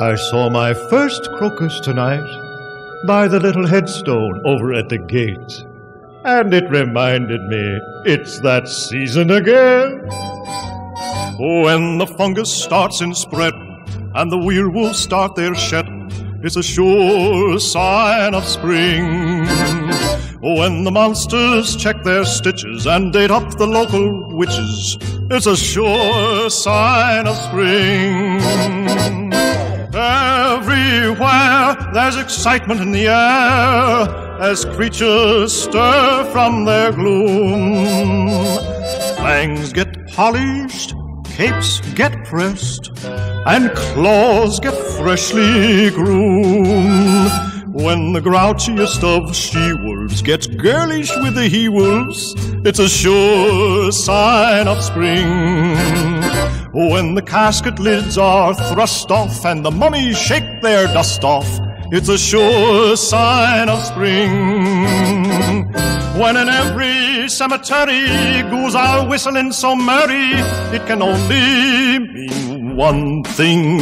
I saw my first crocus tonight by the little headstone over at the gate. And it reminded me it's that season again. When the fungus starts in spread and the werewolves start their shedding, it's a sure sign of spring. When the monsters check their stitches and date up the local witches, it's a sure sign of spring. Excitement in the air as creatures stir from their gloom. Fangs get polished, capes get pressed, and claws get freshly groomed. When the grouchiest of she-wolves gets girlish with the he-wolves, it's a sure sign of spring. When the casket lids are thrust off and the mummies shake their dust off, it's a sure sign of spring. When in every cemetery ghouls are whistling so merry, it can only mean one thing.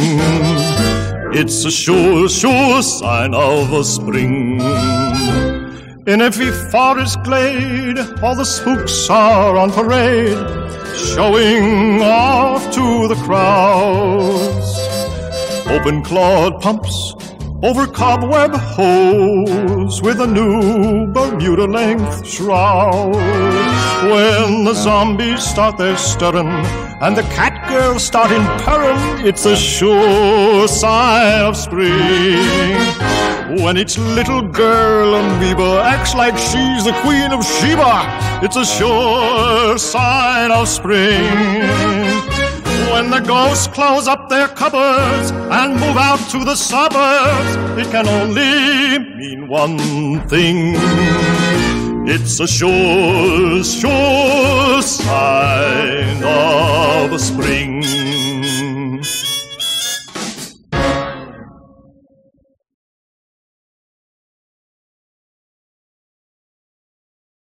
It's a sure, sure sign of a spring. In every forest glade, all the spooks are on parade, showing off to the crowds. Open clawed pumps over cobweb holes with a new Bermuda length shroud. When the zombies start their stirring and the cat girls start in purring, it's a sure sign of spring. When it's little girl amoeba acts like she's the queen of Sheba, it's a sure sign of spring when the ghosts close up their cupboards and move out to the suburbs, it can only mean one thing. It's a sure, sure